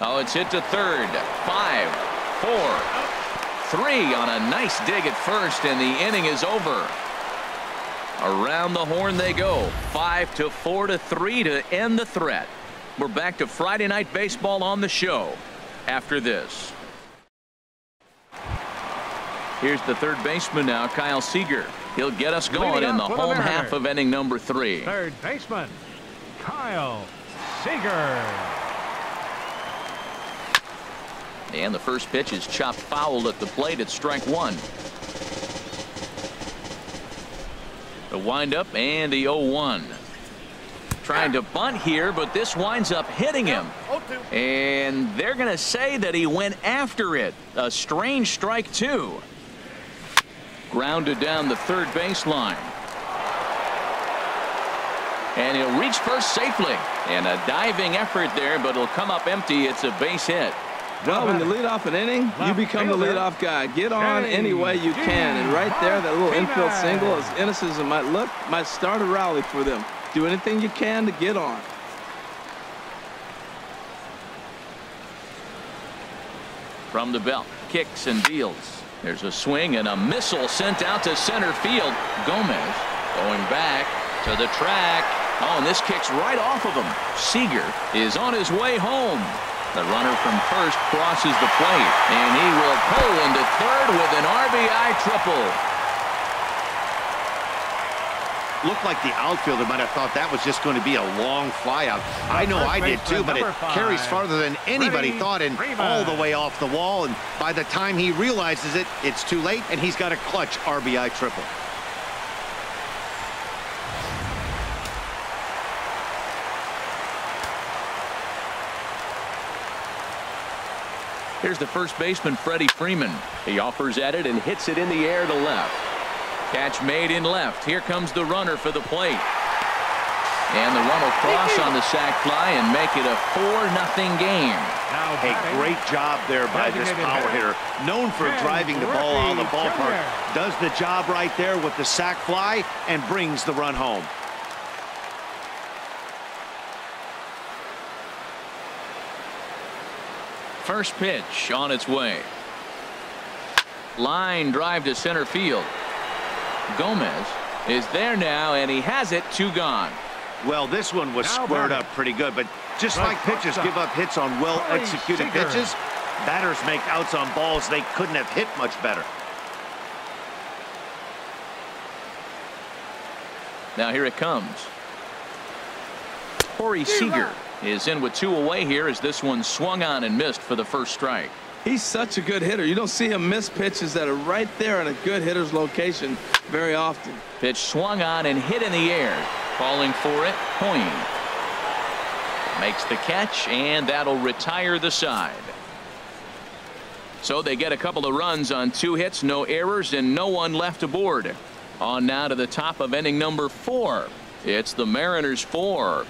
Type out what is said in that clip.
Oh, it's hit to third. Five, four, three on a nice dig at first, and the inning is over. Around the horn they go. Five to four to three to end the threat. We're back to Friday night baseball on the show after this. Here's the third baseman now, Kyle Seager. He'll get us going in the home half of inning number three. Third baseman, Kyle Seager. And the first pitch is chopped foul at the plate at strike one. The windup and the 0-1. Trying to bunt here, but this winds up hitting him. And they're going to say that he went after it. A strange strike, two. Grounded down the third baseline. And he'll reach first safely. And a diving effort there, but it'll come up empty. It's a base hit. Well, when you lead off an inning, you become the leadoff guy. Get on any way you can. And right there, that little infield single, as innocent as it might look, might start a rally for them. Do anything you can to get on. From the belt, kicks and deals. There's a swing and a missile sent out to center field. Gomez going back to the track. Oh, and this kicks right off of him. Seager is on his way home. The runner from first crosses the plate, and he will pull into third with an RBI triple. Looked like the outfielder might have thought that was just going to be a long flyout. I know I did too, but it carries farther than anybody thought and all the way off the wall. And by the time he realizes it, it's too late, and he's got a clutch RBI triple. Here's the first baseman, Freddie Freeman. He offers at it and hits it in the air to left. Catch made in left. Here comes the runner for the plate. And the run will cross on the sac fly and make it a 4-0 game. A great job there by this power hitter. Known for driving the ball out of the ballpark. Does the job right there with the sac fly and brings the run home. First pitch on its way. Line drive to center field. Gomez is there now, and he has it two gone. Well, this one was squared up pretty good, but just like pitchers give up hits on well-executed pitches, batters make outs on balls they couldn't have hit much better. Now here it comes. Corey Seager is in with two away here as this one swung on and missed for the first strike. He's such a good hitter. You don't see him miss pitches that are right there in a good hitter's location very often. Pitch swung on and hit in the air. Calling for it, Hoying. Makes the catch, and that'll retire the side. So they get a couple of runs on two hits, no errors, and no one left aboard. On now to the top of inning number four. It's the Mariners four.